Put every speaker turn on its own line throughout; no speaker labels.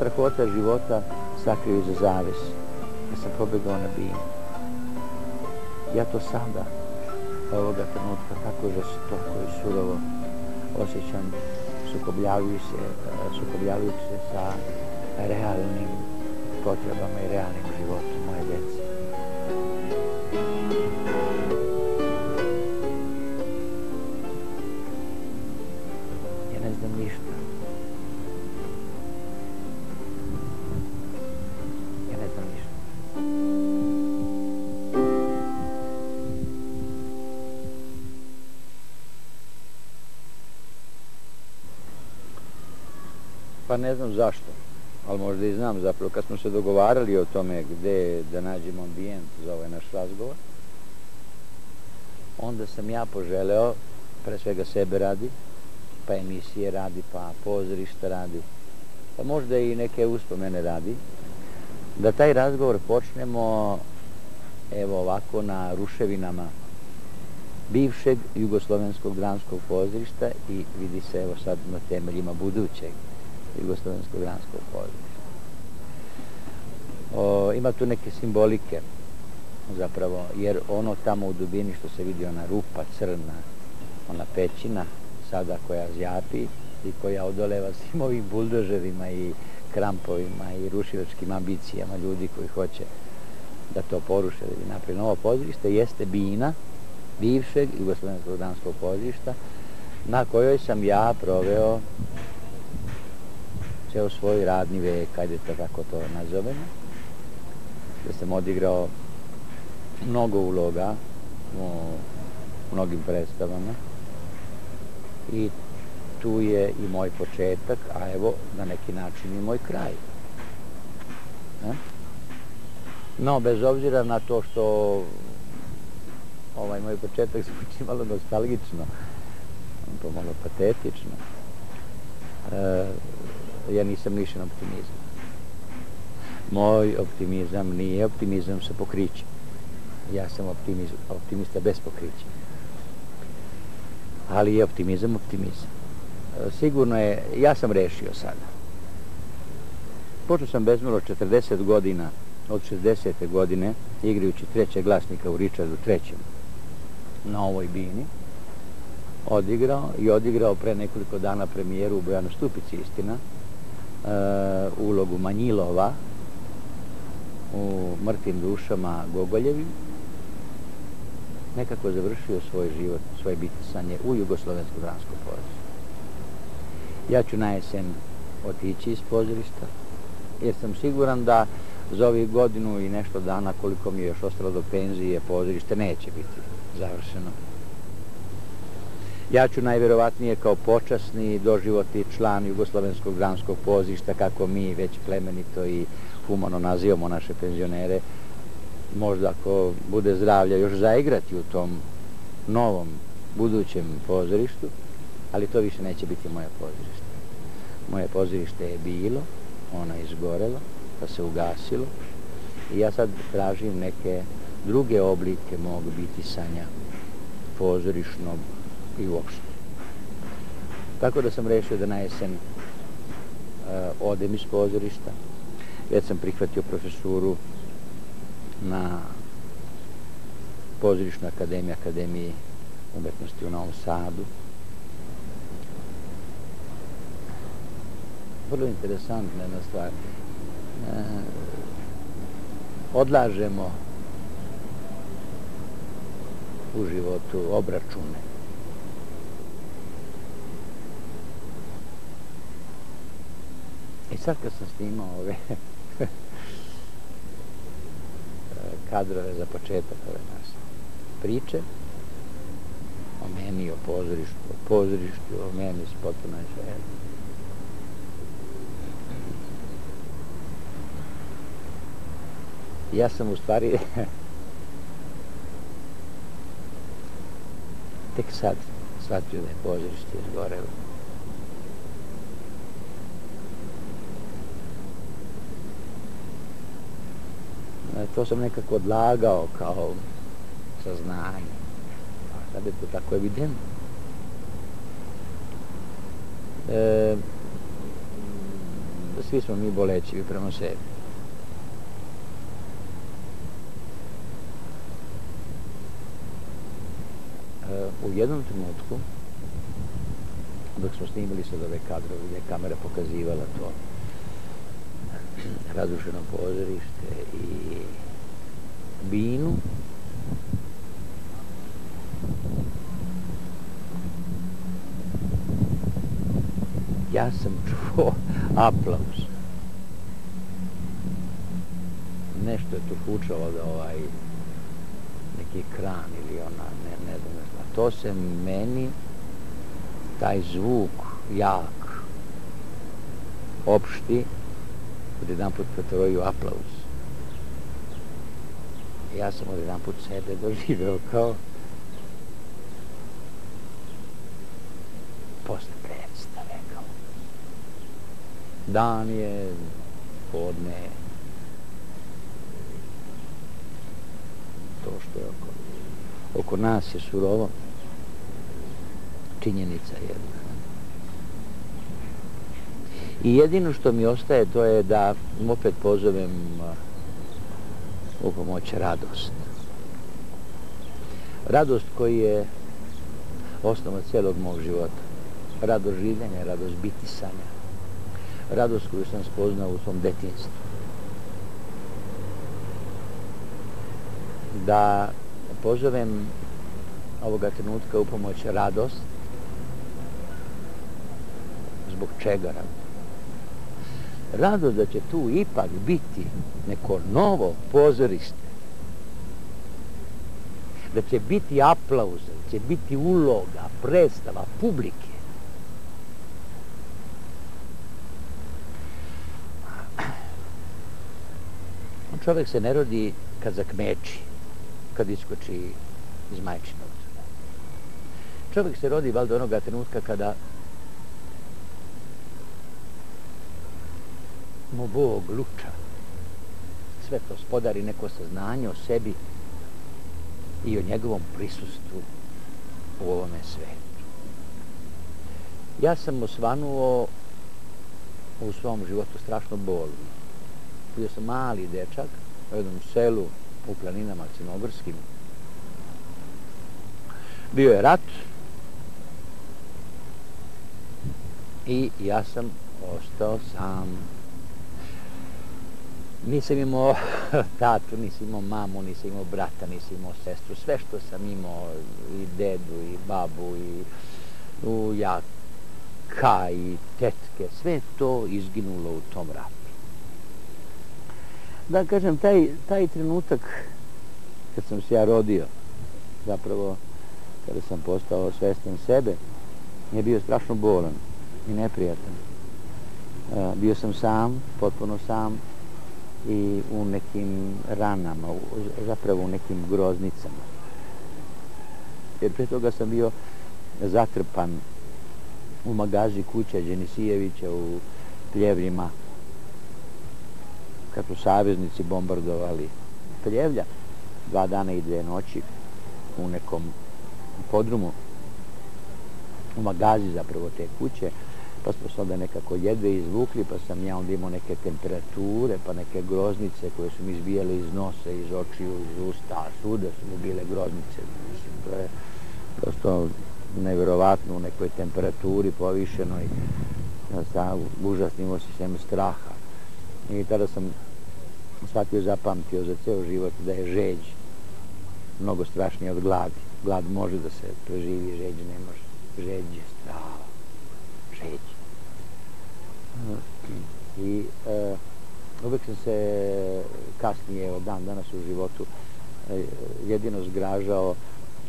se strahota života sakrio iza zavis. Ja sam pobjegao na binu. Ja to sada, ovoga trenutka, tako da se to koji surovo osjećam, sukobljavaju se, sukobljavaju se sa realnim potrebama i realnim životom ne znam zašto ali možda i znam zapravo, kad smo se dogovarali o tome gde da nađemo ambijent za ovaj naš razgovor, onda sam ja poželeo, pre svega sebe radi, pa emisije radi, pa pozorišta radi, pa možda i neke uspomene radi, da taj razgovor počnemo evo ovako na ruševinama bivšeg jugoslovenskog dramskog pozorišta i vidi se evo sad na temeljima budućeg. Jugoslovensko-granskog pozorišta. Ima tu neke simbolike, zapravo, jer ono tamo u dubini što se vidi, ona rupa crna, ona pećina, sada koja zjapi i koja odoleva svim ovim buldožerima i krampovima i rušilačkim ambicijama ljudi koji hoće da to poruše, da bi napravili novo pozorište, jeste bina bivšeg jugoslovenskog danskog pozorišta na kojoj sam ja proveo ceo svoj radni vek, ajde to tako to nazovemo, da sam odigrao mnogo uloga u mnogim predstavama i tu je i moj početak, a evo na neki način i moj kraj. E? No, bez obzira na to što ovaj moj početak zvuči malo nostalgično, pa pomalo patetično, e, ja nisam lišen optimizam. Moj optimizam nije optimizam sa pokrićem. Ja sam optimista bez pokrića. Ali je optimizam optimizam. E, sigurno je, ja sam rešio sada. Počeo sam bezmalo 40 godina, od 60. godine, igrajući trećeg glasnika u Richardu trećem na ovoj bini, odigrao i odigrao pre nekoliko dana premijeru u Bojanu Stupici, istina, uh, ulogu Manjilova u mrtvim dušama Gogoljevim, nekako završio svoj život, svoje bitisanje u Jugoslovensku dramsku pozorištu. Ja ću na jesen otići iz pozorišta, jer sam siguran da za ovih godinu i nešto dana koliko mi je još ostalo do penzije pozorište neće biti završeno. Ja ću najverovatnije kao počasni doživoti član Jugoslovenskog dramskog pozišta, kako mi već plemenito i humano nazivamo naše penzionere, možda ako bude zdravlja još zaigrati u tom novom budućem pozorištu, ali to više neće biti moje pozorište. Moje pozorište je bilo, ono je izgorelo, pa se ugasilo i ja sad tražim neke druge oblike mog bitisanja pozorišnog i uopšte. Tako da sam rešio da na jesen uh, odem iz pozorišta. Već sam prihvatio profesuru na pozorišnoj akademiji, akademiji umetnosti u Novom Sadu. Vrlo interesantna jedna stvar. Uh, odlažemo u životu obračune I sad kad sam snimao ove kadrove za početak ove naše priče, o meni, o pozorištu, o pozorištu, o meni s potpuno je sve Ja sam u stvari tek sad shvatio da je pozorište izgorelo. E, to sam nekako odlagao kao saznanje. Sad je to tako evidentno. E, svi smo mi bolećivi prema sebi. E, u jednom trenutku, dok smo snimili sad ove kadrove, gdje je kamera pokazivala to razrušeno pozorište i binu, ja sam čuo aplauz. Nešto je tu fučalo da ovaj neki kran ili ona, ne, ne znam, ne znam. To se meni, taj zvuk jak, opšti, od jedan put pretrojio aplauz. Ja sam od jedan put sebe doživeo kao posle dan je, podne, to što je oko, oko nas je surovo, činjenica jedna. I jedino što mi ostaje to je da opet pozovem u pomoć radost. Radost koji je osnova cijelog mog života. Radost življenja, radost bitisanja radost koju sam spoznao u svom detinstvu. Da pozovem ovoga trenutka u pomoć radost. Zbog čega radost? Rado da će tu ipak biti neko novo pozorište. Da će biti aplauza, da će biti uloga, predstava, publike. čovjek se ne rodi kad zakmeči, kad iskoči iz majčinog. Čovjek se rodi valjda onoga trenutka kada mu Bog luča sve to spodari neko saznanje o sebi i o njegovom prisustvu u ovome svetu. Ja sam osvanuo u svom životu strašno bolno bio sam mali dečak u jednom selu u planinama Crnogorskim. Bio je rat i ja sam ostao sam. Nisam imao tatu, nisam imao mamu, nisam imao brata, nisam imao sestru. Sve što sam imao, i dedu, i babu, i u jaka, i tetke, sve to izginulo u tom ratu da kažem, taj, taj trenutak kad sam se ja rodio, zapravo kada sam postao svestan sebe, je bio strašno bolan i neprijatan. E, bio sam sam, potpuno sam i u nekim ranama, u, zapravo u nekim groznicama. Jer pre toga sam bio zatrpan u magazi kuća Đenisijevića u Pljevljima, kad su saveznici bombardovali Pljevlja, dva dana i dve noći u nekom podrumu, u magazi zapravo te kuće, pa smo se onda nekako jedve izvukli, pa sam ja onda imao neke temperature, pa neke groznice koje su mi izbijale iz nosa, iz očiju, iz usta, a svuda su mi bile groznice. Mislim, to je prosto nevjerovatno u nekoj temperaturi povišenoj, sa užasnim osjećajem straha. I tada sam shvatio, zapamtio za ceo život da je žeđ mnogo strašnija od gladi. Glad može da se preživi, žeđ ne može. Žeđ je strava. I e, uh, uvek sam se kasnije od dan danas u životu e, jedino zgražao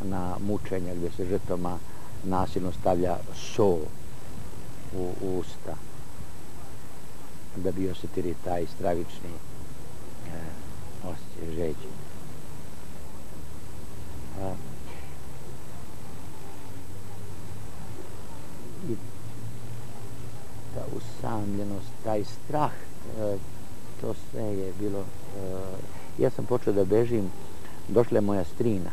na mučenja gdje se žrtvama nasilno stavlja so u usta da bi osjetili taj stravični e, osjećaj žeđe. E, I ta usamljenost, taj strah, e, to sve je bilo... E, ja sam počeo da bežim, došla je moja strina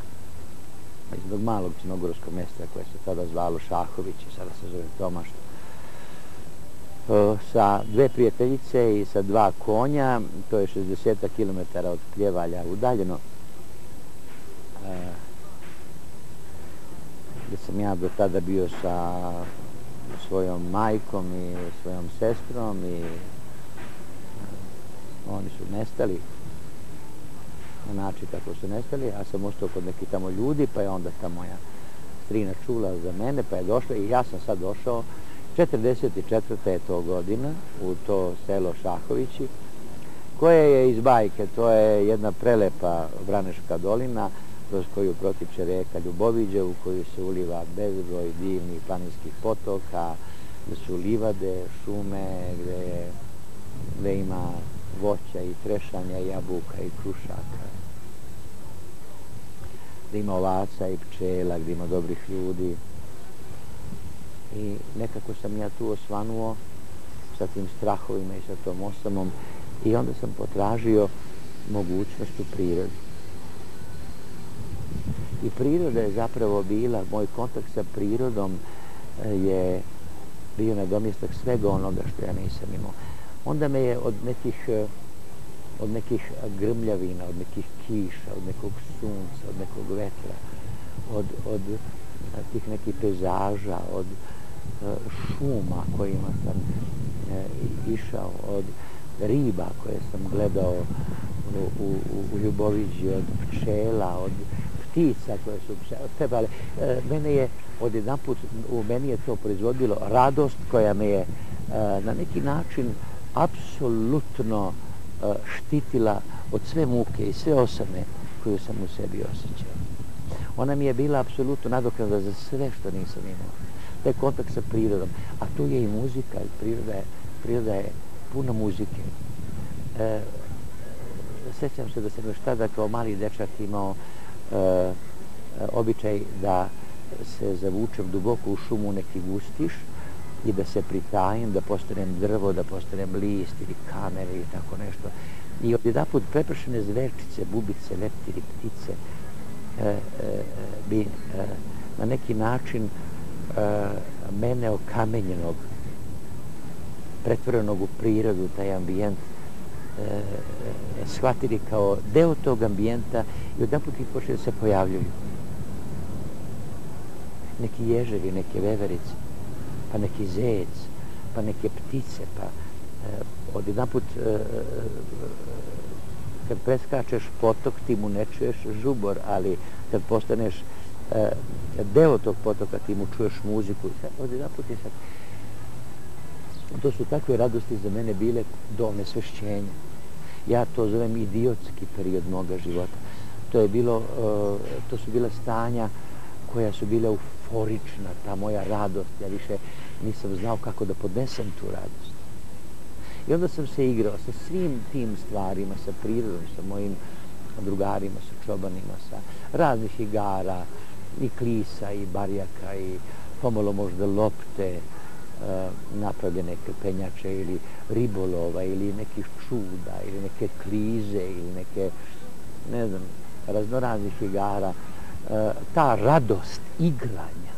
iz jednog malog crnogorskog mjesta koje se tada zvalo Šahović i sada se zove Tomaš. E, sa dve prijateljice i sa dva konja, to je 60 km od Pljevalja udaljeno, e, gdje sam ja do tada bio sa svojom majkom i svojom sestrom i e, oni su nestali na način kako su nestali, ja sam ostao kod neki tamo ljudi, pa je onda ta moja strina čula za mene, pa je došla i ja sam sad došao 44. je to godina u to selo Šahovići, koje je iz bajke, to je jedna prelepa Vraneška dolina, kroz koju protiče reka Ljuboviđe, u koju se uliva bezbroj divnih planinskih potoka, gde su livade, šume, gde, gde ima voća i trešanja, jabuka i krušaka. Gde ima ovaca i pčela, gde ima dobrih ljudi. I nekako sam ja tu osvanuo sa tim strahovima i sa tom osamom i onda sam potražio mogućnost u prirodi. I priroda je zapravo bila, moj kontakt sa prirodom eh, je bio na domjestak svega onoga što ja nisam imao. Onda me je od nekih eh, od nekih grmljavina, od nekih kiša, od nekog sunca, od nekog vetra, od, od eh, tih nekih pezaža, od šuma kojima sam išao, od riba koje sam gledao ono, u, u, u Ljuboviđi, od pčela, od ptica koje su pevale. E, mene je od jedan put, u meni je to proizvodilo radost koja me je e, na neki način apsolutno e, štitila od sve muke i sve osame koju sam u sebi osjećao. Ona mi je bila apsolutno nadoknada za sve što nisam imao. To je kontakt sa prirodom. A tu je i muzika, priroda je, priroda je puno muzike. E, sećam se da sam još tada kao mali dečak imao e, običaj da se zavučem duboko u šumu neki gustiš, i da se pritajim, da postanem drvo, da postanem list ili kamere ili tako nešto. I od jedan put prepršene zverčice, bubice, leptiri, ptice e, e, bi e, na neki način e, mene okamenjenog, pretvorenog u prirodu, taj ambijent, E, shvatili kao deo tog ambijenta i od put ih počeli da se pojavljuju. Neki ježevi, neke veverice, pa neki zec, pa neke ptice, pa e, od jedan put e, e, kad preskačeš potok ti mu ne čuješ žubor, ali kad postaneš e, deo tog potoka ti mu čuješ muziku. Od jedan put je sad to su takve radosti za mene bile do onesvešćenja Ja to zovem idiotski period moga života. To je bilo, e, to su bila stanja koja su bila euforična, ta moja radost, ja više nisam znao kako da podnesem tu radost. I onda sam se igrao sa svim tim stvarima, sa prirodom, sa mojim drugarima, sa čobanima, sa raznih igara, i klisa, i barjaka, i pomalo možda lopte, Eh, e, napravljene penjače, ili ribolova, ili nekih čuda, ili neke klize, ili neke, ne znam, raznoraznih igara, e, ta radost igranja,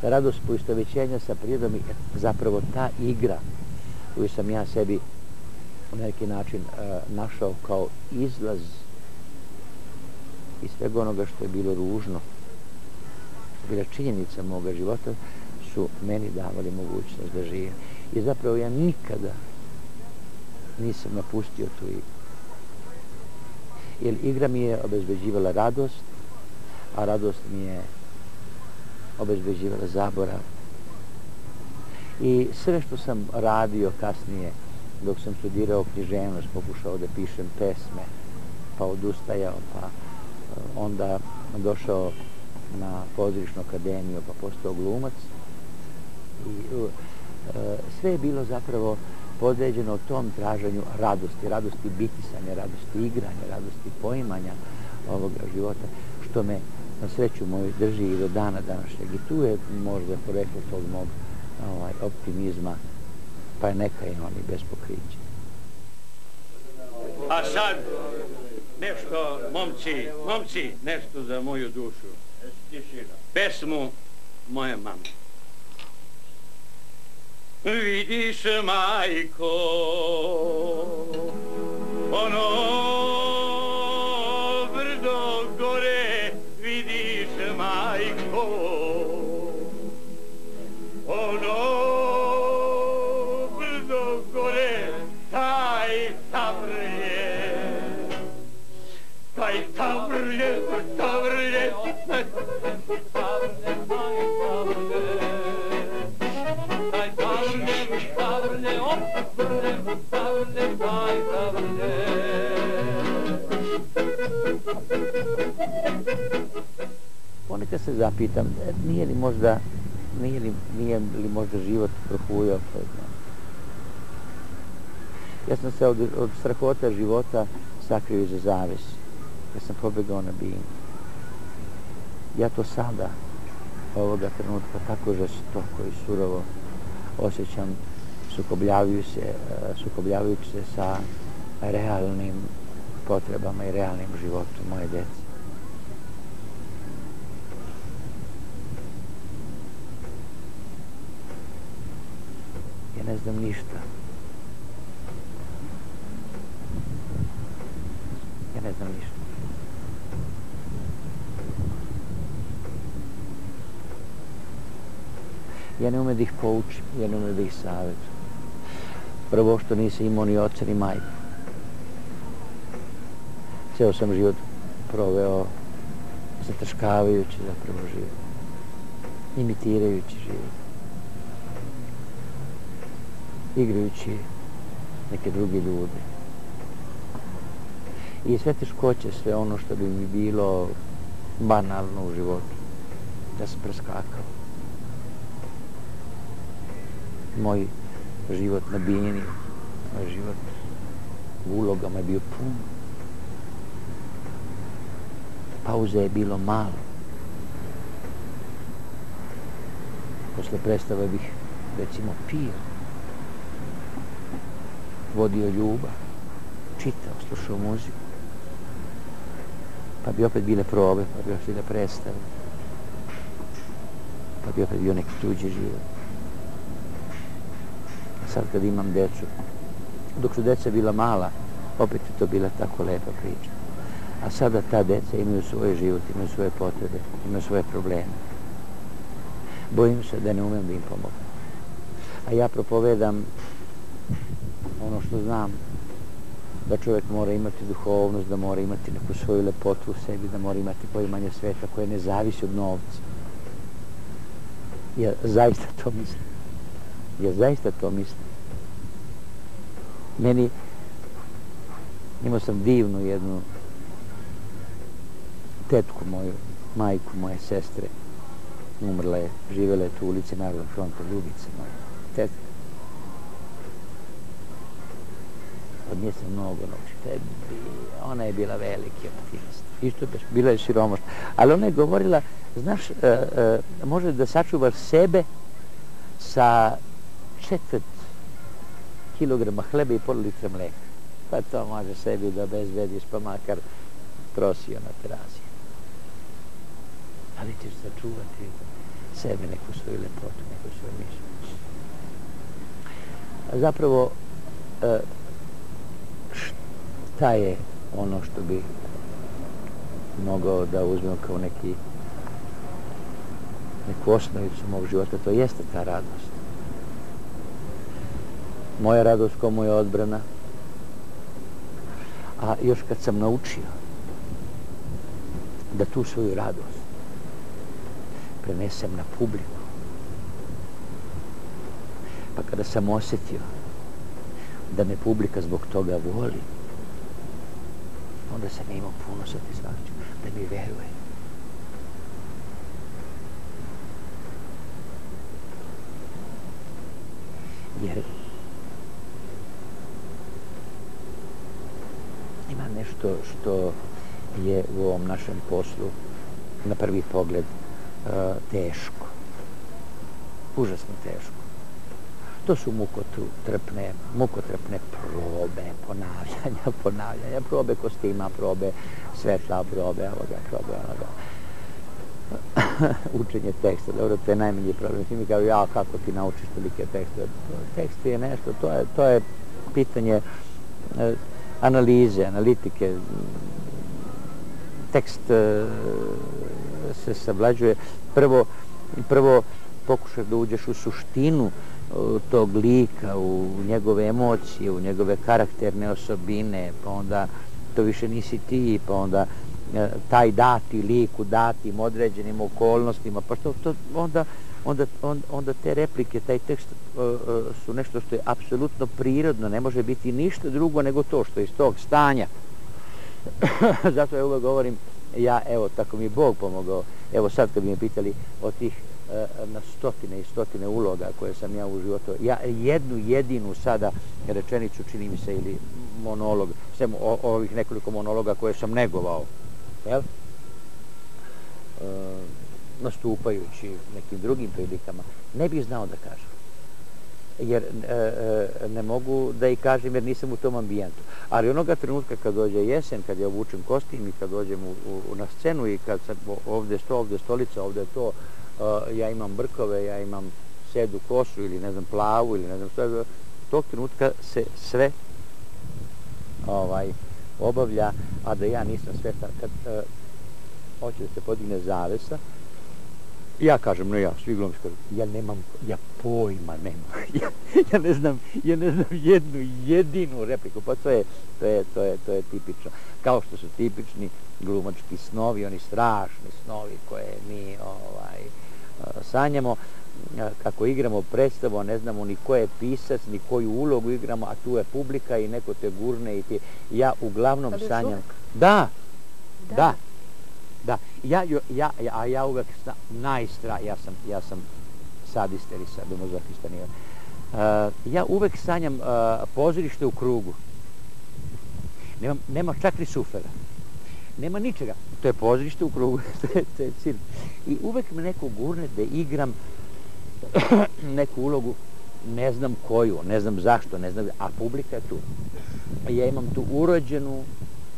ta radost poistovećenja sa prirodom je zapravo ta igra koju sam ja sebi u neki način e, našao kao izlaz iz svega onoga što je bilo ružno, bila činjenica moga života, su meni davali mogućnost da živim. I zapravo ja nikada nisam napustio tu igru. Jer igra mi je obezbeđivala radost, a radost mi je obezbeđivala zaborav. I sve što sam radio kasnije, dok sam studirao književnost, pokušao da pišem pesme, pa odustajao, pa e, onda došao na pozorišnu akademiju, pa postao glumac. I, uh, e, sve je bilo zapravo podređeno tom traženju radosti, radosti bitisanja, radosti igranja, radosti poimanja ovog života, što me na sreću moj drži i do dana današnjeg. I tu je možda poreklo tog mog ovaj, optimizma, pa je neka i oni bez pokrića.
A sad, nešto, momci, momci, nešto za moju dušu. Pesmu moje mame. Vidiš, majko, ono brdo gore, vidiš, majko, ono brdo gore, taj tavrje, taj tavrje, tavrje,
Ponekad se zapitam, e, nije li možda, nije li, nije li možda život prohujao kroz mene? Ja sam se od, od strahota života sakrio iza zavis. Ja sam pobegao na bin. Ja to sada, ovoga trenutka, tako žestoko i surovo osjećam sukobljavaju se, e, sukobljavaju se sa realnim potrebama i realnim životom moje djece. Ja ne znam ništa. Ja ne znam ništa. Ja ne umem da ih poučim, ja ne umem da ih savjetujem. Prvo što nisi imao ni oca ni majku. Ceo sam život proveo zataškavajući zapravo život. Imitirajući život. Igrajući neke druge ljude. I sve teškoće, sve ono što bi mi bilo banalno u životu, da sam preskakao. Moj život na bini, moj život u ulogama je bio pun. Pauze je bilo malo. Posle predstava bih, recimo, pio. Vodio ljubav, čitao, slušao muziku. Pa bi opet bile probe, pa bi opet bile predstave. Pa bi opet bio neki tuđi život sad kad imam decu. Dok su deca bila mala, opet je to bila tako lepa priča. A sada ta deca imaju svoj život, imaju svoje potrebe, imaju svoje probleme. Bojim se da ne umem da im pomogam. A ja propovedam ono što znam, da čovjek mora imati duhovnost, da mora imati neku svoju lepotu u sebi, da mora imati poimanje sveta koje ne zavisi od novca. Ja zaista to mislim. Ja zaista to mislim. Meni, imao sam divnu jednu tetku moju, majku moje sestre, umrla je, živjela je tu u ulici Narodnog fronta, Ljubice moja, tetka. Od nje sam mnogo naučio, ona je bila veliki optimist. Isto bez, bila je siromošna. Ali ona je govorila, znaš, uh, uh, može da sačuvaš sebe sa četvrt kilograma hleba i pol litra mleka. Pa to može sebi da obezbediš, pa makar prosio na terazije. Ali ćeš začuvati sebe, neku svoju lepotu, neku svoju mišljenju. Zapravo, e, šta je ono što bi mogao da uzmem kao neki neku osnovicu mog života, to jeste ta radost moja radost komu je odbrana. A još kad sam naučio da tu svoju radost prenesem na publiku, pa kada sam osjetio da me publika zbog toga voli, onda sam imao puno satisfakciju da mi veruje. Jer nešto što je u ovom našem poslu na prvi pogled e, teško. Užasno teško. To su mukotrpne, mukotrpne probe, ponavljanja, ponavljanja, probe kostima, probe svetla, probe ovoga, probe onoga. Učenje teksta, dobro, to je najmanji problem. Ti mi kao, ja, kako ti naučiš tolike tekste? Tekst je nešto, to je, to je pitanje e, analize, analitike. Tekst e, se savlađuje. Prvo, prvo pokušaš da uđeš u suštinu e, tog lika, u njegove emocije, u njegove karakterne osobine, pa onda to više nisi ti, pa onda e, taj dati lik u datim određenim okolnostima, pa što to onda, onda, onda te replike, taj tekst uh, su nešto što je apsolutno prirodno, ne može biti ništa drugo nego to što je iz tog stanja. Zato ja uvek govorim, ja, evo, tako mi je Bog pomogao, evo sad kad bi me pitali o tih e, na stotine i stotine uloga koje sam ja u životu. Ja jednu jedinu sada rečenicu čini mi se ili monolog, sve ovih nekoliko monologa koje sam negovao, jel? E, nastupajući nekim drugim prilikama, ne bih znao da kažem. Jer e, e, ne mogu da i kažem jer nisam u tom ambijentu. Ali onoga trenutka kad dođe jesen, kad ja obučem kostim i kad dođem u, u, na scenu i kad sam ovde sto, ovde stolica, ovde to, e, ja imam brkove, ja imam sedu kosu ili ne znam plavu ili ne znam što, tog trenutka se sve ovaj obavlja, a da ja nisam sveta kad e, hoće da se podigne zavesa, ja kažem, no ja, svi glumci kažu, ja nemam, ja pojma nemam, ja, ja ne znam, ja ne znam jednu jedinu repliku, pa to je, to je, to je, to je tipično. Kao što su tipični glumački snovi, oni strašni snovi koje mi, ovaj, sanjamo kako igramo predstavu, ne znamo ni ko je pisac, ni koju ulogu igramo, a tu je publika i neko te gurne i ti... Ja uglavnom sanjam... Da, da, da. Da, Ja, ja, ja, a ja uvek najstra, ja sam, ja sam sadist ili sadomazohista, nije. Uh, ja uvek sanjam uh, pozorište u krugu. Nema, nema čak ni sufera nema ničega. To je pozorište u krugu, to je, to je cilj. I uvek me neko gurne da igram neku ulogu, ne znam koju, ne znam zašto, ne znam, a publika je tu. Ja imam tu urođenu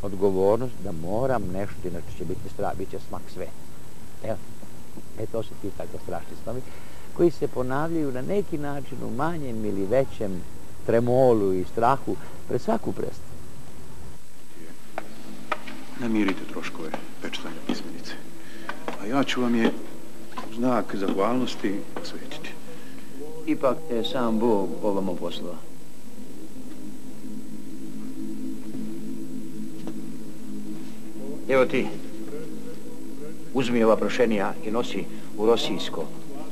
odgovornost da moram nešto, inače će biti strah, bit će smak sve. Evo, e to su ti tako strašni snovi, koji se ponavljaju na neki način u manjem ili većem tremolu i strahu pred svaku predstavu
namirite troškove pečetanja pismenice. A ja ću vam je znak zahvalnosti osvetiti.
Ipak je sam Bog ovamo poslao. Evo ti, uzmi ova prošenija i nosi u rosijsko,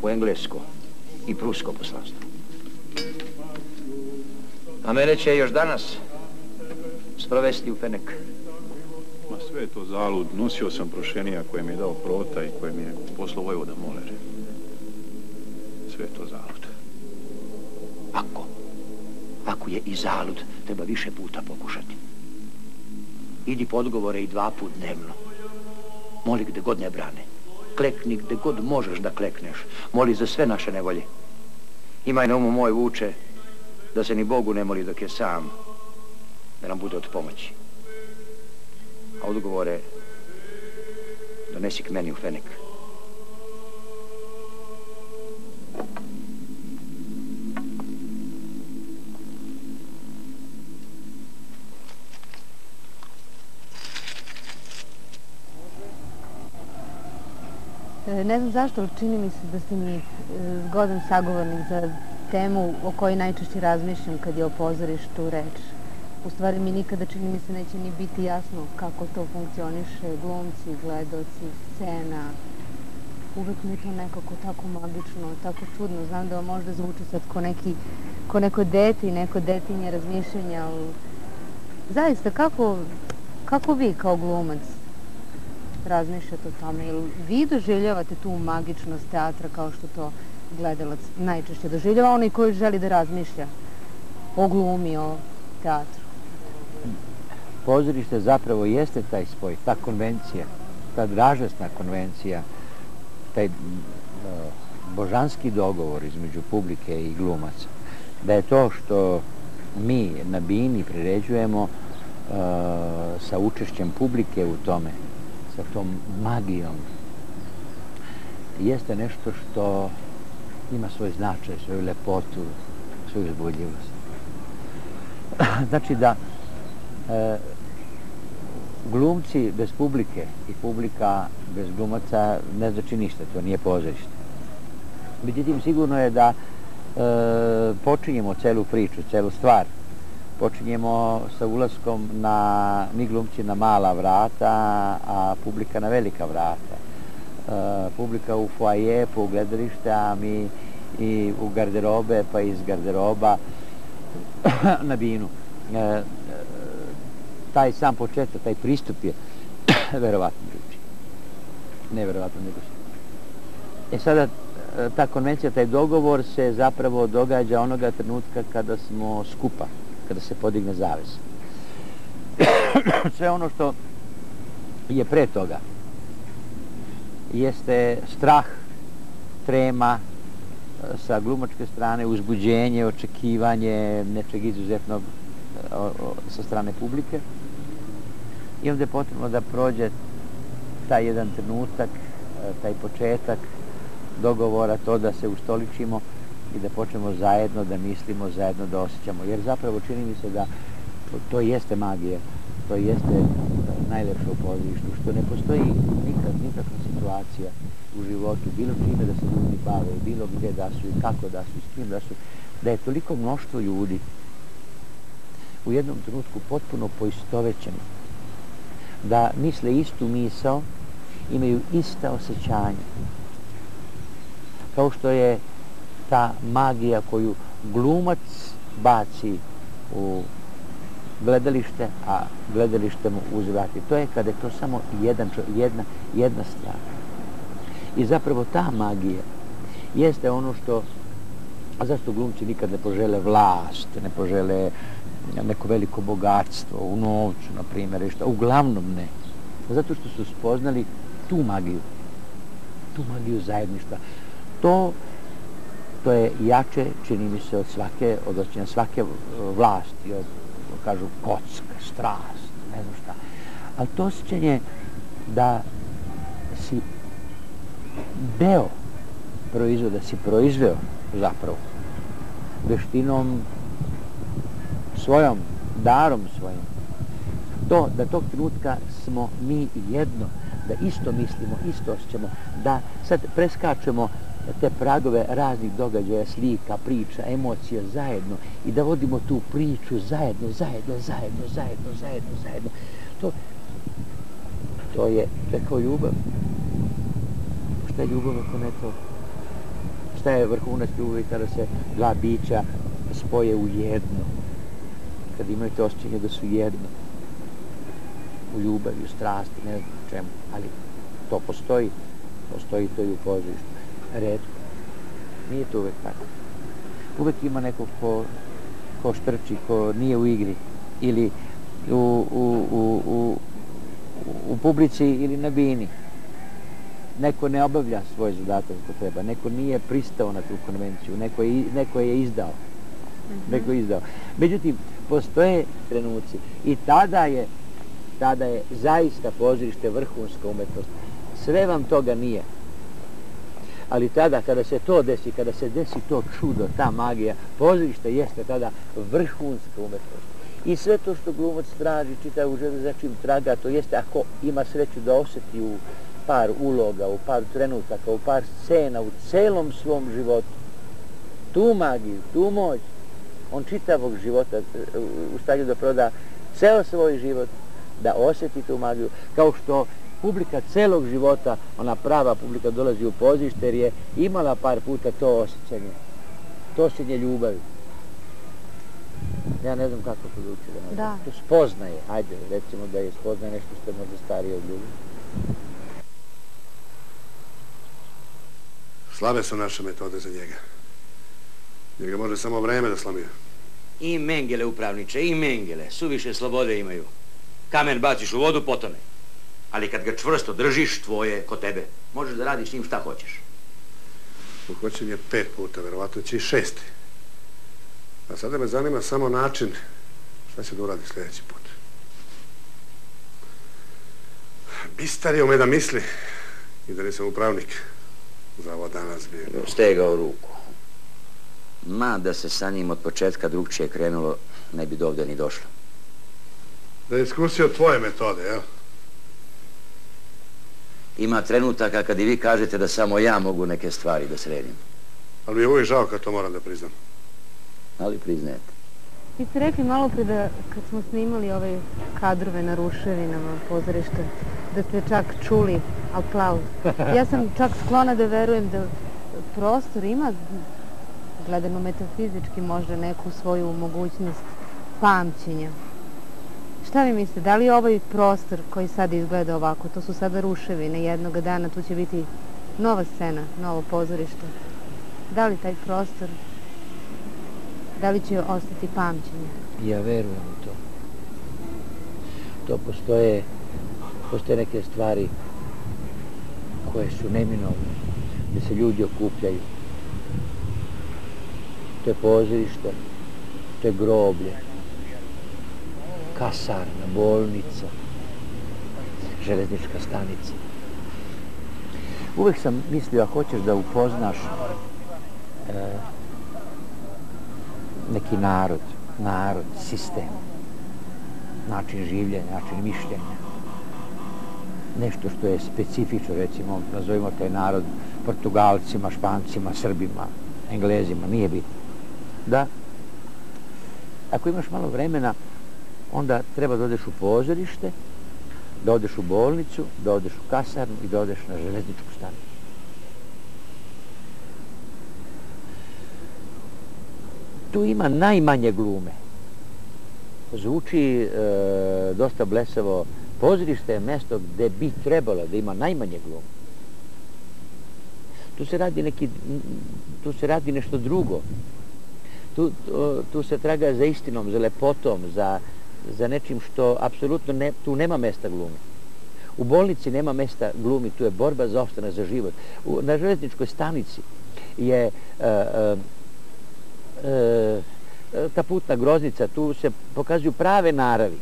u englesko i prusko poslanstvo. A mene će još danas sprovesti u Fenek
sve to zalud. Nosio sam prošenija koje mi je dao prota i koje mi je poslao Vojvoda Moler. Sve to zalud.
Ako? Ako je i zalud, treba više puta pokušati. Idi po odgovore i dva put dnevno. Moli gde god ne brane. Klekni gde god možeš da klekneš. Moli za sve naše nevolje. Imaj na umu moj vuče da se ni Bogu ne moli dok je sam. Da nam bude od pomoći a odgovore donesi k meni u Fenik.
Ne znam zašto, čini mi se da ste mi e, zgodan sagovornik za temu o kojoj najčešće razmišljam kad je o pozorištu reč u stvari mi nikada čini mi se neće ni biti jasno kako to funkcioniše, glumci, gledoci, scena. Uvek mi je to nekako tako magično, tako čudno. Znam da vam možda zvuči sad ko, neki, ko neko deti, neko detinje razmišljenja, ali zaista kako, kako vi kao glumac razmišljate o tome? Ili vi doživljavate tu magičnost teatra kao što to gledalac najčešće doživljava, onaj koji želi da razmišlja o glumi, o teatru?
pozorište zapravo jeste taj spoj, ta konvencija, ta dražesna konvencija, taj uh, božanski dogovor između publike i glumaca. da je to što mi na Bini priređujemo uh, sa učešćem publike u tome, sa tom magijom, jeste nešto što ima svoj značaj, svoju lepotu, svoju zbudljivost. znači da e, glumci bez publike i publika bez glumaca ne znači ništa, to nije pozorište. Međutim, sigurno je da e, počinjemo celu priču, celu stvar. Počinjemo sa ulaskom na, mi glumci na mala vrata, a publika na velika vrata. E, publika u foaje, po gledalište, a mi i u garderobe, pa iz garderoba na binu. E, e, taj sam početak, taj pristup je verovatno drugi. Ne verovatno, nego se. E sada, e, ta konvencija, taj dogovor se zapravo događa onoga trenutka kada smo skupa, kada se podigne zavez. Sve ono što je pre toga jeste strah, trema, e, sa glumačke strane, uzbuđenje, očekivanje nečeg izuzetnog e, sa strane publike i onda je potrebno da prođe taj jedan trenutak, e, taj početak dogovora, to da se ustoličimo i da počnemo zajedno da mislimo, zajedno da osjećamo. Jer zapravo čini mi se da to jeste magija, to jeste e, najlepše u pozivištu, što ne postoji nikad, nikakva situacija u životu, bilo čime da se ljudi bave, bilo gdje da su i kako da su i s kim da su, da je toliko mnoštvo ljudi u jednom trenutku potpuno poistovećeni, da misle istu misao, imaju ista osjećanja. Kao što je ta magija koju glumac baci u gledalište, a gledalište mu uzvrati. To je kada je to samo jedan, jedna, jedna stvar. I zapravo ta magija jeste ono što, a zašto glumci nikad ne požele vlast, ne požele neko veliko bogatstvo u novcu, na primjer, što uglavnom ne. Zato što su spoznali tu magiju, tu magiju zajedništva. To, to je jače, čini mi se, od svake, od očinja svake e, vlasti, od, kažu, kocka, strast, ne znam šta. Ali to osjećanje da si deo proizvoda, si proizveo zapravo veštinom svojom darom svojim to da tog trenutka smo mi jedno da isto mislimo, isto osjećamo da sad preskačemo te pragove raznih događaja, slika, priča, emocija zajedno i da vodimo tu priču zajedno, zajedno, zajedno, zajedno, zajedno, zajedno. To, to je, to je kao ljubav. Šta je ljubav ako ne to? Šta je vrhunac ljubavi kada se dva bića spoje u jedno? kad imaju to osjećanje da su jedno u ljubavi, u strasti, ne znam čemu, ali to postoji, postoji to i u pozorištu. Redko. Nije to uvek tako. Uvek ima neko ko, ko štrči, ko nije u igri, ili u, u, u, u, u publici ili na bini. Neko ne obavlja svoj zadatak kako treba, neko nije pristao na tu konvenciju, neko je, neko je izdao. Mm -hmm. Neko je izdao. Međutim, postoje trenuci i tada je tada je zaista pozorište vrhunska umetnost. Sve vam toga nije. Ali tada kada se to desi, kada se desi to čudo, ta magija, pozorište jeste tada vrhunska umetnost. I sve to što glumac traži, čita u želju za čim traga, to jeste ako ima sreću da osjeti u par uloga, u par trenutaka, u par scena, u celom svom životu, tu magiju, tu moć, on čitavog života e, u stanju da proda ceo svoj život, da osjeti tu magiju, kao što publika celog života, ona prava publika dolazi u pozište, jer je imala par puta to osjećanje, to osjećanje ljubavi. Ja ne znam kako to uči da. To spoznaje, ajde, recimo da je spoznaje nešto što je možda starije od ljubavi.
Slabe su naše metode za njega. Njega može samo vreme da slomio.
I mengele, upravniče, i mengele. Suviše slobode imaju. Kamen baciš u vodu, potone. Ali kad ga čvrsto držiš, tvoje kod tebe. Možeš da radiš s njim šta hoćeš.
Uhoćen je pet puta, verovatno će i šesti. A sada me zanima samo način šta će da uradi sljedeći put. Bistar je ume da misli i da nisam upravnik za ovo danas bio.
Stegao ruku. Ma da se sa njim od početka drugčije krenulo, ne bi dovde ni došlo.
Da je iskusio tvoje metode, jel?
Ima trenutaka kad i vi kažete da samo ja mogu neke stvari da sredim.
Ali mi je uvijek žao kad to moram da priznam.
Ali priznajete.
Vi ste rekli malo pre da kad smo snimali ove kadrove na ruševinama pozorišta, da ste čak čuli aplauz. Ja sam čak sklona da verujem da prostor ima, gledano metafizički, možda neku svoju mogućnost pamćenja. Šta vi mislite, da li ovaj prostor koji sad izgleda ovako, to su sada ruševine, jednog dana tu će biti nova scena, novo pozorište. Da li taj prostor, da li će ostati pamćenje?
Ja verujem u to. To postoje, postoje neke stvari koje su neminovne, gdje se ljudi okupljaju. To je pozorište, to je groblje, kasarna, bolnica, železnička stanica. Uvek sam mislio, ako hoćeš da upoznaš e, neki narod, narod, sistem, način življenja, način mišljenja, nešto što je specifično, recimo, nazovimo taj narod Portugalcima, Špancima, Srbima, Englezima, nije bitno. Da, ako imaš malo vremena, onda treba da odeš u pozorište, da odeš u bolnicu, da odeš u kasarnu i da odeš na železničku stanicu. Tu ima najmanje glume. Zvuči e, dosta blesavo. Pozorište je mesto gde bi trebalo da ima najmanje glume. Tu se radi neki, tu se radi nešto drugo. Tu, tu, tu se traga za istinom, za lepotom, za, za nečim što apsolutno ne, tu nema mesta glumi. U bolnici nema mesta glumi, tu je borba za opstanak za život. U, na železničkoj stanici je uh, uh, uh, ta putna groznica, tu se pokazuju prave naravi.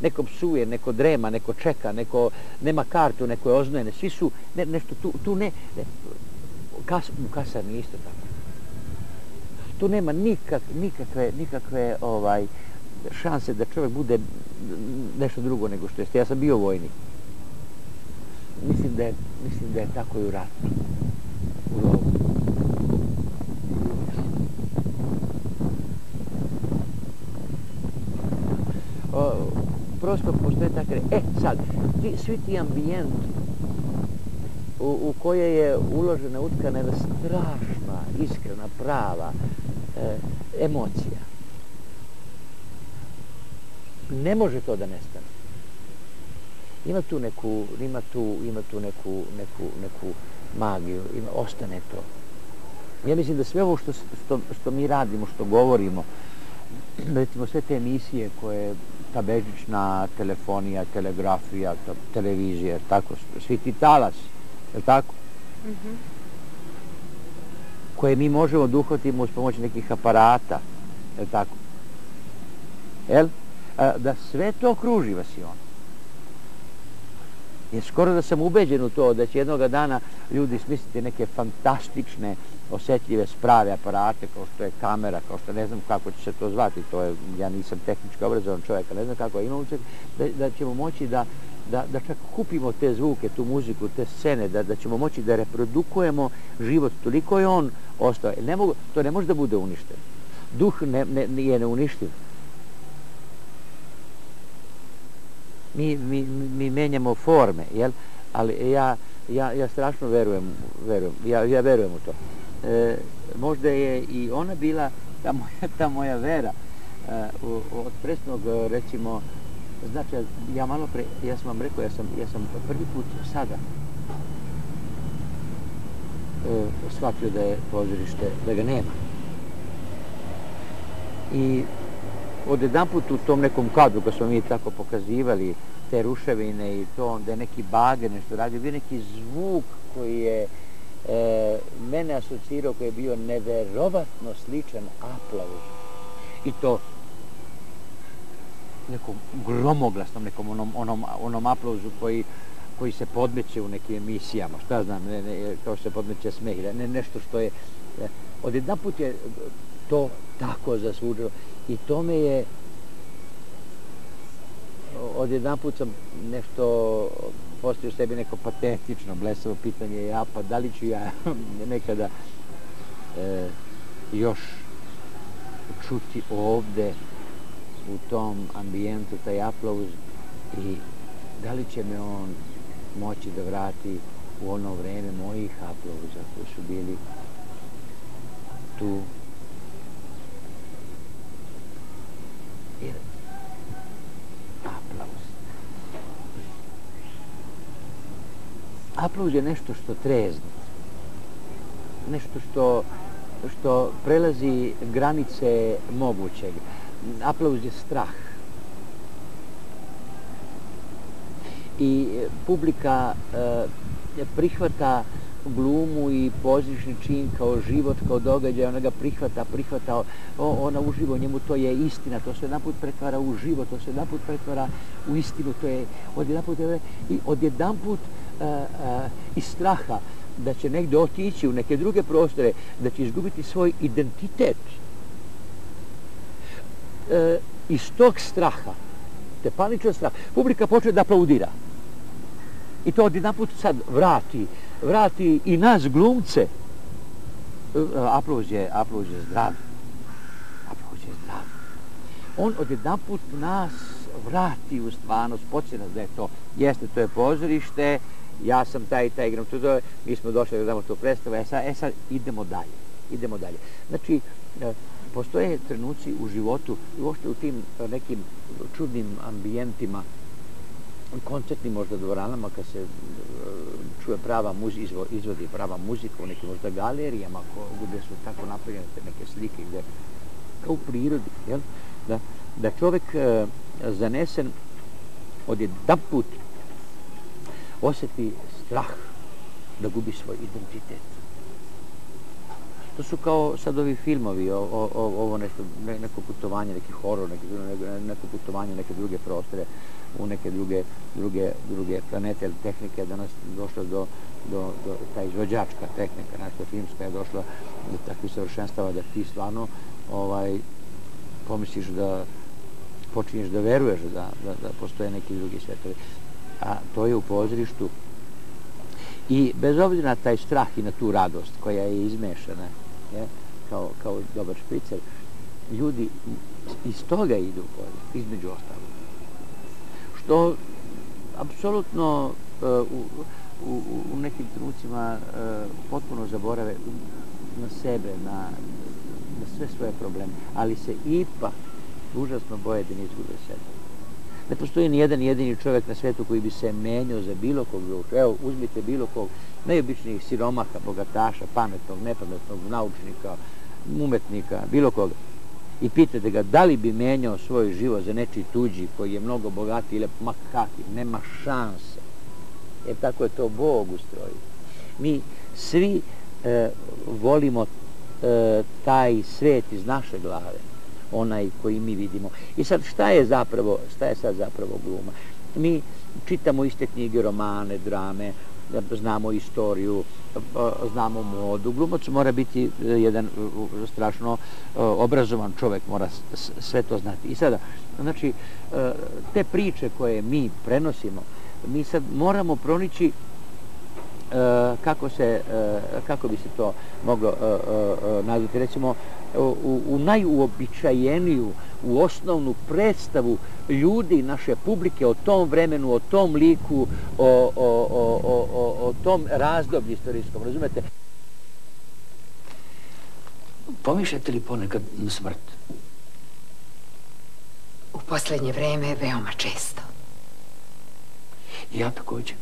Neko psuje, neko drema, neko čeka, neko nema kartu, neko je oznojene. Svi su ne, nešto tu, tu ne, ne kas, u kasarni isto tako. Tu nema nikak, nikakve, nikakve ovaj, šanse da čovjek bude nešto drugo nego što jeste. Ja sam bio vojnik. Mislim da je, mislim da je tako i u ratu. U logu. O, prosto postoje tako E, sad, ti, svi ti ambijent u, u koje je uložena utkana jedna strašna, iskrena, prava e, emocija ne može to da nestane. Ima tu neku, ima tu, ima tu neku, neku, neku magiju, ima, ostane to. Ja mislim da sve ovo što, što, što mi radimo, što govorimo, recimo sve te emisije koje ta bežična telefonija, telegrafija, ta televizija, tako, svi ti talas, je tako? Mm -hmm. Koje mi možemo da uhvatimo uz pomoć nekih aparata, je tako? Jel? Da sve to kruži vas i on. Jer skoro da sam ubeđen u to da će jednog dana ljudi smisliti neke fantastične osjetljive sprave aparate kao što je kamera, kao što ne znam kako će se to zvati, to je, ja nisam tehnički obrazovan čovjek, ne znam kako imam uček, da, da ćemo moći da, da, da čak kupimo te zvuke, tu muziku, te scene, da, da ćemo moći da reprodukujemo život, toliko je on ostao. Ne mogu, to ne može da bude uništeno. Duh ne, ne, nije neuništiv. Mi, mi, mi menjamo forme, jel? Ali ja, ja, ja strašno verujem, verujem, ja, ja verujem u to. E, možda je i ona bila, ta moja, ta moja vera, e, u, od presnog, e, recimo, znači, ja malo pre, ja sam vam rekao, ja sam, ja sam prvi put sada e, shvatio da je pozorište, da ga nema. I od jedan put u tom nekom kadru kad smo mi tako pokazivali te ruševine i to onda je neki bager nešto radio, bio neki zvuk koji je e, mene asocirao koji je bio neverovatno sličan aplauzu. I to nekom gromoglasnom, nekom onom, onom, onom aplauzu koji, koji se podmeće u nekim emisijama, šta znam, ne, ne, kao se podmeće smeh, ne, nešto što je, e, od jedan put je to tako zaslužilo. I to me je od jedan put sam nešto postavio sebi neko patetično, blesavo pitanje ja, pa da li ću ja nekada e, još čuti ovde u tom ambijentu taj aplauz i da li će me on moći da vrati u ono vreme mojih aplauza koji su bili tu jer aplauz aplauz je nešto što trezni, nešto što što prelazi granice mogućeg. Aplauz je strah. I e, publika e, prihvata glumu i pozvišni čin kao život, kao događaj, ona ga prihvata, prihvata, o, ona uživo, njemu to je istina, to se jedan put pretvara u život, to se jedan put pretvara u istinu, to je od jedan put, i od jedan put E, e, iz straha da će negdje otići u neke druge prostore, da će izgubiti svoj identitet. E, iz tog straha, te paničan strah, publika počne da aplaudira. I to od put sad vrati, vrati i nas glumce. E, aplauz je, aplauz je zdrav. Aplauz je zdrav. On od put nas vrati u stvarnost, počne nas da je to, jeste, to je pozorište, ja sam taj i taj igram tu, mi smo došli da damo tu predstavu, e sad, e sad idemo dalje, idemo dalje. Znači, e, postoje trenuci u životu, uopšte u tim e, nekim čudnim ambijentima, koncertnim možda dvoranama kad se e, čuje prava muzika, izvodi prava muzika u nekim možda galerijama gdje su tako napravljene neke slike gdje kao u prirodi, jel? Da, da čovjek e, zanesen od jedan put osjeti strah da gubi svoj identitet. To su kao sad ovi filmovi, o, o, ovo nešto, neko putovanje, neki horor, neki, neko putovanje, neke druge prostore, u neke druge, druge, druge planete ili tehnike, danas došlo do, do, do ta izvođačka tehnika, naša filmska je došla do takvih savršenstava da ti stvarno ovaj, pomisliš da počinješ da veruješ da, da, da postoje neki drugi svetovi. A to je u pozorištu. I bez obzira na taj strah i na tu radost koja je izmešana, je, kao, kao dobar špricer, ljudi iz toga idu u pozorištu, između ostalog što apsolutno uh, u, u, u nekim trenucima uh, potpuno zaborave na sebe, na, na sve svoje probleme, ali se ipak užasno boje da ne izgube sebe. Ne postoji ni jedan jedini čovjek na svetu koji bi se menio za bilo kog društva. Evo, uzmite bilo kog najobičnijih siromaha, bogataša, pametnog, nepametnog, naučnika, umetnika, bilo koga i pitate ga da li bi menjao svoj život za nečiji tuđi koji je mnogo bogati ili ma kakvi, nema šanse. Jer tako je to Bog ustrojio. Mi svi e, volimo e, taj svet iz naše glave, onaj koji mi vidimo. I sad šta je zapravo, šta je sad zapravo gluma? Mi čitamo iste knjige, romane, drame, znamo istoriju, pa, znamo modu. Glumac mora biti e, jedan strašno e, obrazovan čovjek, mora sve to znati. I sada, znači, e, te priče koje mi prenosimo, mi sad moramo pronići kako se kako bi se to moglo nazvati recimo u, u najuobičajeniju u osnovnu predstavu ljudi naše publike o tom vremenu, o tom liku, o, o, o, o, o, o tom razdoblju istorijskom, razumete?
Pomišljate li ponekad na smrt?
U posljednje vreme veoma često.
Ja također.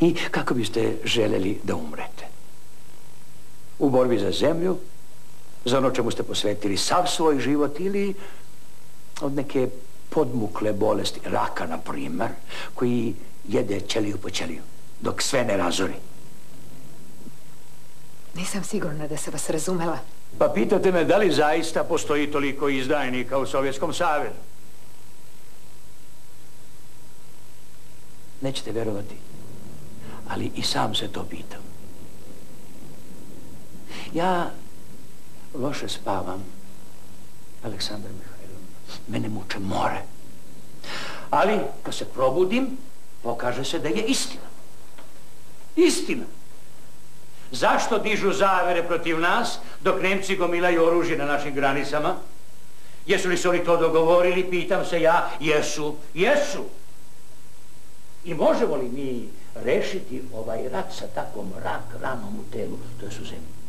I kako biste željeli da umrete? U borbi za zemlju, za ono čemu ste posvetili sav svoj život ili od neke podmukle bolesti, raka na primer, koji jede ćeliju po ćeliju, dok sve ne razori.
Nisam sigurna da se vas razumela.
Pa pitate me da li zaista postoji toliko izdajnika u Sovjetskom savezu? Nećete verovati, ali i sam se to pitam. Ja loše spavam, Aleksandar Mihajlov. Mene muče more. Ali, kad se probudim, pokaže se da je istina. Istina. Zašto dižu zavere protiv nas, dok Nemci gomilaju oružje na našim granicama? Jesu li se oni to dogovorili, pitam se ja. Jesu, jesu. I možemo li mi rešiti ovaj rat sa takvom rak ranom u telu, to je su zemlji?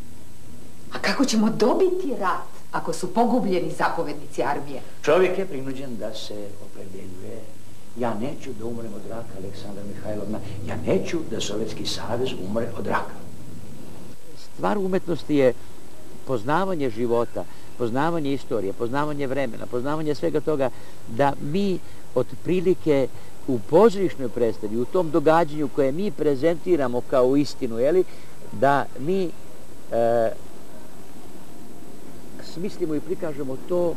A kako ćemo dobiti rat ako su pogubljeni zapovednici armije?
Čovjek je prinuđen da se opredeljuje. Ja neću da umrem od raka, Aleksandra Mihajlovna. Ja neću da Sovjetski savez umre od raka.
Stvar umetnosti je poznavanje života, poznavanje istorije, poznavanje vremena, poznavanje svega toga da mi otprilike u pozorišnoj predstavi, u tom događanju koje mi prezentiramo kao istinu, jeli, da mi e, smislimo i prikažemo to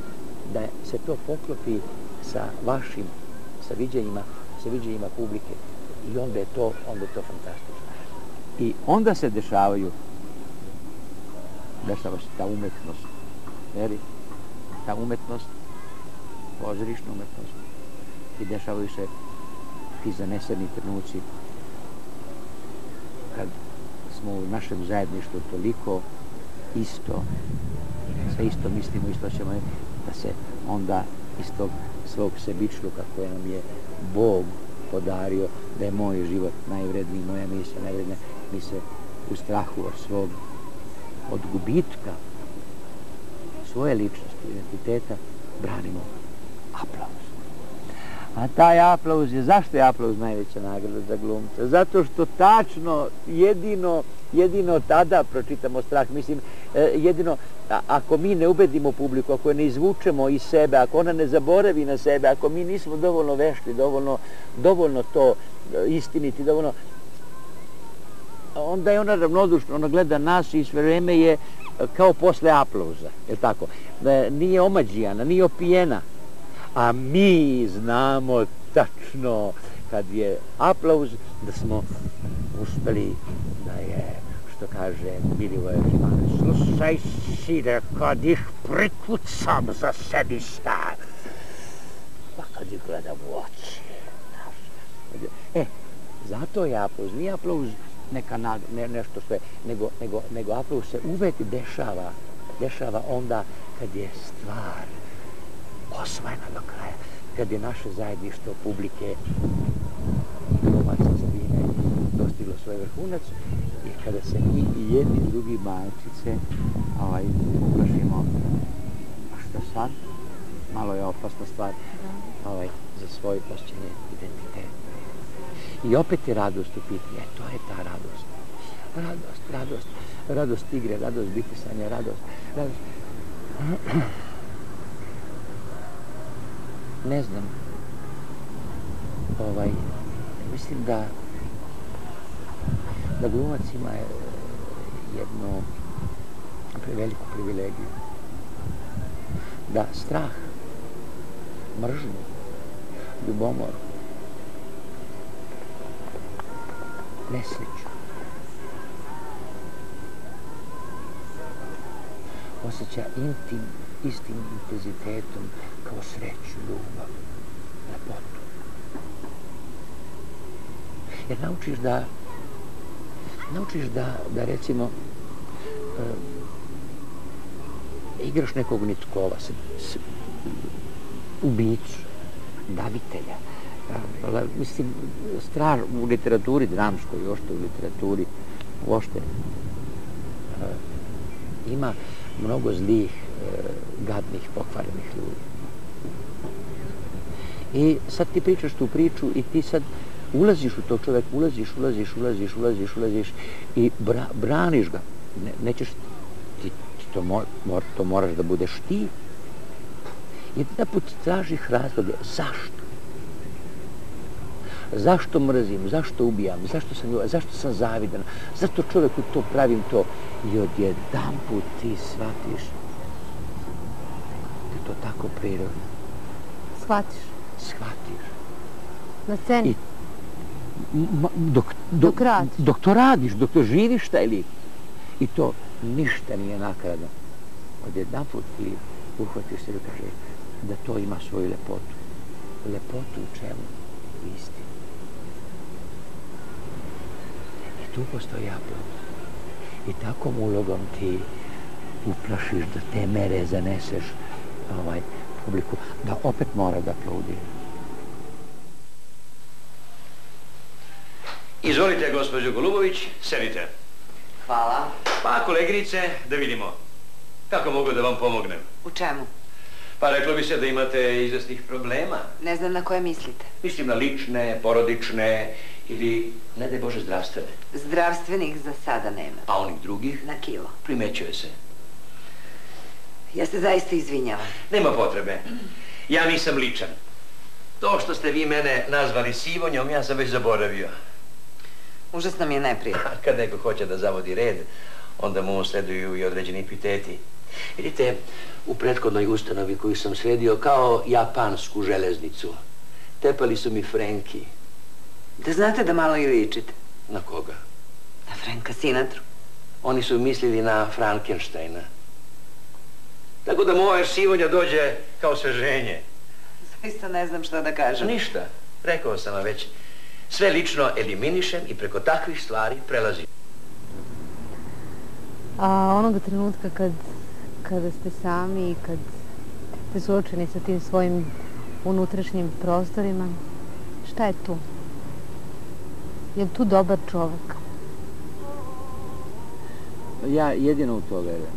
da se to poklopi sa vašim sa viđenjima, sa viđenjima publike. I onda je to, onda je to fantastično. I onda se dešavaju dešava se ta umetnost. Veri, ta umetnost, pozorišna umetnost. I dešavaju se ti zaneseni trenuci kad smo u našem zajedništvu toliko isto sve isto mislimo, isto ćemo da se onda iz tog svog sebičluka koje nam je Bog podario, da je moj život najvredniji, moja misija najvredna, mi se u strahu od svog, od gubitka svoje ličnosti, identiteta, branimo aplauz. A taj aplauz je, zašto je aplauz najveća nagrada za glumca? Zato što tačno, jedino, jedino tada pročitamo strah. Mislim, e, jedino, ako mi ne ubedimo publiku, ako je ne izvučemo iz sebe, ako ona ne zaboravi na sebe, ako mi nismo dovoljno vešli, dovoljno, dovoljno to e, istiniti, dovoljno, onda je ona ravnodušna, ona gleda nas i sve vreme je e, kao posle aplauza, je tako? Nije omađijana, nije opijena, a mi znamo tačno kad je aplauz da smo uspeli da je što kaže Milivoje Živanović slušaj sire kad ih prikucam za sedišta, pa kad ih gledam u oči. E, zato je aplauz. Nije aplauz neka nag, ne, nešto što je nego, nego, nego aplauz se uvek dešava. Dešava onda kad je stvar osvojena do kraja. Kad je naše zajedništvo publike domaća za dostiglo svoj vrhunac kada se mi i jedni i drugi majčice ovaj, uplašimo a što sad? Malo je opasna stvar ovaj, za svoj osjećanje identitet. I opet je radost u pitanju. E, to je ta radost. Radost, radost. Radost igre, radost bitisanja, radost. radost. ne znam, ovaj, mislim da da glumac ima eh, jednu veliku privilegiju. Da strah, mržnju, ljubomor, nesreću, osjeća intim, istim intenzitetom kao sreću, ljubav, lepotu. Jer naučiš da naučiš da, da recimo uh, igraš nekog nitkova, s, s, ubicu, davitelja, uh, mislim, straž u literaturi dramskoj, ošte u literaturi, uošte, uh, eh, ima mnogo zlih, uh, gadnih, pokvarenih ljudi. I sad ti pričaš tu priču i ti sad ulaziš u to čovjek, ulaziš, ulaziš, ulaziš, ulaziš, ulaziš i bra, braniš ga. Ne, nećeš, ti, ti to, mor, mor, to moraš da budeš ti. Jedna put tražiš razloge. Zašto? Zašto mrzim, zašto ubijam, zašto sam, zašto sam zavidan, zašto čovjeku to pravim to. I odjedan put ti shvatiš da to tako prirodno.
Shvatiš?
Shvatiš.
Na sceni?
I, dok, dok,
dok radiš?
Dok to radiš, dok to živiš taj lik. I to ništa nije nakradno. Odjedan put ti uhvatiš se i kaže da to ima svoju lepotu. Lepotu u čemu? Istinu. I tu postoji aplauz. I takom ulogom ti uplašiš da te mere zaneseš ovaj, publiku, da opet mora da aplaudira.
Izvolite, gospođo Golubović, sedite.
Hvala.
Pa, kolegrice, da vidimo. Kako mogu da vam pomognem?
U čemu?
Pa reklo bi se da imate izvestnih problema.
Ne znam na koje mislite.
Mislim na lične, porodične ili, ne daj Bože, zdravstvene.
Zdravstvenih za sada nema.
A onih drugih?
Na kilo.
Primećuje se.
Ja se zaista izvinjavam.
Nema potrebe. Ja nisam ličan. To što ste vi mene nazvali Sivonjom, ja sam već zaboravio.
Užasno mi je neprijatno.
Kad neko hoće da zavodi red, onda mu sleduju i određeni epiteti. Vidite, u prethodnoj ustanovi koju sam sredio kao japansku železnicu, tepali su mi Frenki.
Da znate da malo i ličite.
Na koga?
Na Franka Sinatru.
Oni su mislili na Frankensteina. Tako da moje sivonja dođe kao sveženje.
Zaista ne znam šta da kažem.
Ništa. Rekao sam vam već. Sve lično eliminišem i preko takvih stvari prelazim.
A onoga trenutka kad, kada ste sami i kad ste suočeni sa tim svojim unutrašnjim prostorima, šta je tu? Je li tu dobar čovek?
Ja jedino u to verujem.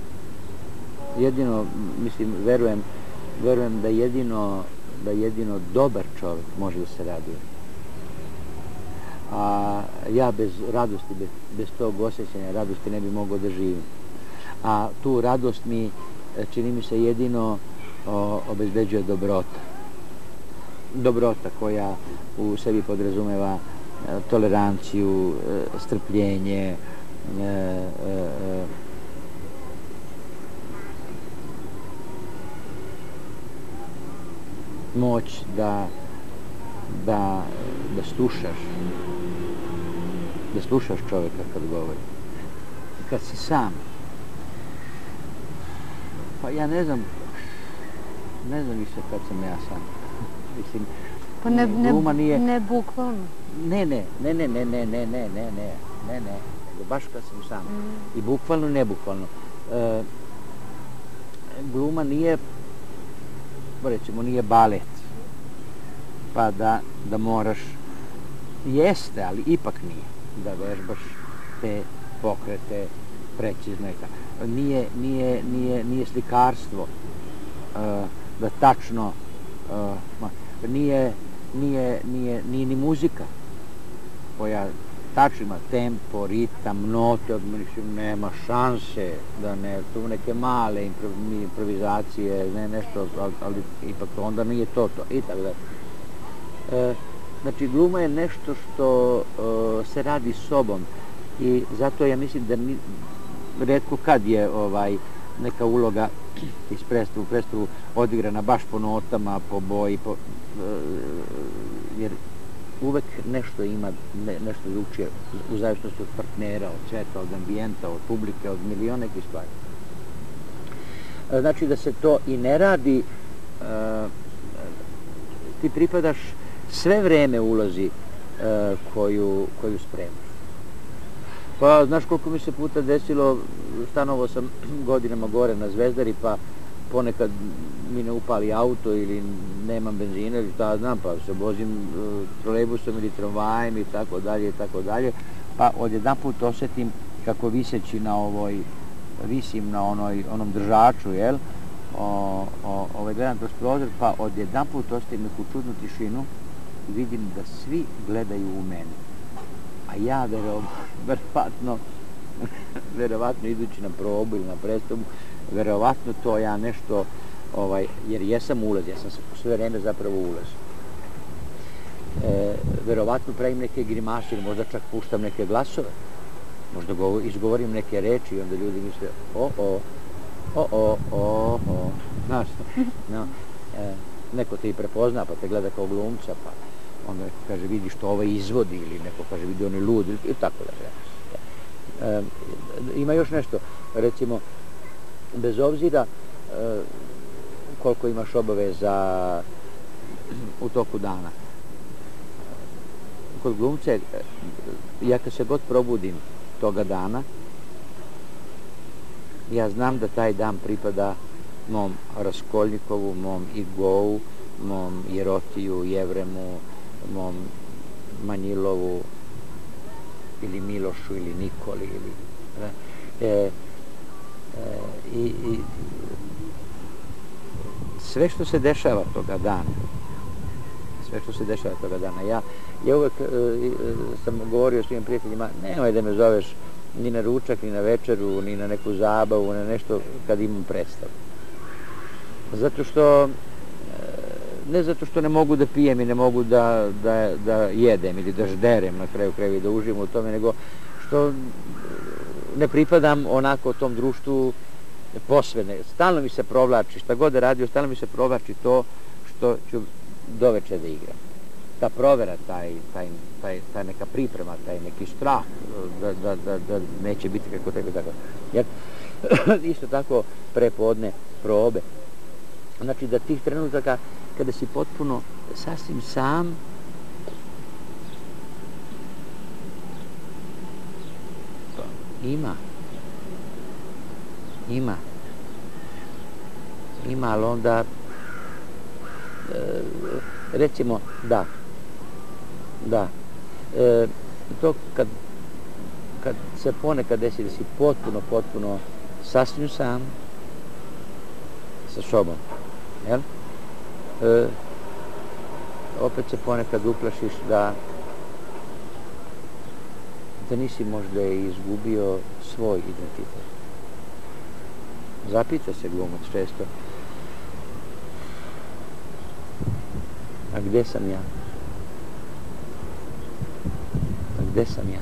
Jedino, mislim, verujem, verujem da jedino, da jedino dobar čovjek može da se raduje. A ja bez radosti, bez, bez tog osjećanja radosti ne bi mogao da živim. A tu radost mi, e, čini mi se, jedino o, obezbeđuje dobrota. Dobrota koja u sebi podrazumeva e, toleranciju, e, strpljenje, e, e, e, moć da da da slušaš da slušaš čovjeka kad govori kad si sam pa ja ne znam ne znam više kad sam ja sam mislim
pa ne, ne,
nije,
ne bukvalno
ne ne ne ne ne ne ne ne ne ne ne ne nego baš kad sam sam mm. i bukvalno i nebukvalno e, gluma nije rećemo nije balet pa da, da moraš jeste, ali ipak nije da vežbaš te pokrete precizno i tako. Nije, nije, nije, nije slikarstvo uh, da tačno uh, nije, nije, nije, nije ni muzika koja tačno ima tempo, ritam, note, mislim, nema šanse da ne, tu neke male improvizacije, ne nešto, ali, ali ipak onda nije to to, i tako da. E, eh, znači, gluma je nešto što uh, se radi sobom i zato ja mislim da ni, redko kad je ovaj neka uloga iz predstavu, predstavu odigrana baš po notama, po boji, po, uh, jer uvek nešto ima, ne, nešto drugčije u zavisnosti od partnera, od sveta, od ambijenta, od publike, od miliona nekih stvari. E, znači da se to i ne radi, uh, ti pripadaš sve vreme ulozi e, koju, koju spremaš. Pa, znaš koliko mi se puta desilo, stanovo sam godinama gore na Zvezdari, pa ponekad mi ne upali auto ili nemam benzina ili šta znam, pa se vozim e, trolejbusom ili tramvajem i tako dalje i tako dalje, pa odjedan put osetim kako viseći na ovoj, visim na onoj, onom držaču, jel, o, o, ovaj gledam kroz prozor, pa odjedan put ostavim neku čudnu tišinu, vidim da svi gledaju u mene. A ja verovatno, verovatno idući na probu ili na predstavu, verovatno to ja nešto, ovaj, jer jesam ulaz, ja sam se sve vreme zapravo ulaz. e, verovatno pravim neke grimase ili možda čak puštam neke glasove. Možda go, izgovorim neke reči i onda ljudi misle, o, o, o, o, o, o, znaš, no, e, neko te i prepozna pa te gleda kao glumca, pa onda kaže vidi što ovaj izvodi ili neko kaže vidi on je lud i tako da. E, ima još nešto, recimo, bez obzira e, koliko imaš obaveza u toku dana. Kod glumce, ja kad se god probudim toga dana, ja znam da taj dan pripada mom Raskolnikovu, mom Igovu, mom Jerotiju, Jevremu, mom Manjilovu, ili Milošu, ili Nikoli, ili... E, e, i, i sve što se dešava toga dana, sve što se dešava toga dana, ja, ja uvek e, e sam govorio svim prijateljima, nemoj da me zoveš ni na ručak, ni na večeru, ni na neku zabavu, na nešto kad imam predstavu. Zato što, ne zato što ne mogu da pijem i ne mogu da, da, da jedem ili da žderem na kraju kraju i da uživam u tome, nego što ne pripadam onako tom društvu posvene. Stalno mi se provlači, šta god da radio, stalno mi se provlači to što ću doveče da igram. Ta provera, taj, taj, taj, taj neka priprema, taj neki strah da, da, da, da neće biti kako tako tako. Jer isto tako prepodne probe. Znači da tih trenutaka kada si potpuno sasvim sam. Pa, ima. Ima. Ima ali onda e, recimo da. Da. E, to kad kad se ponekad desi da si potpuno potpuno sasvim sam sa sobom jel? E, opet se ponekad uplašiš da da nisi možda izgubio svoj identitet. Zapita se glumac često. A gde sam ja? A gde sam ja?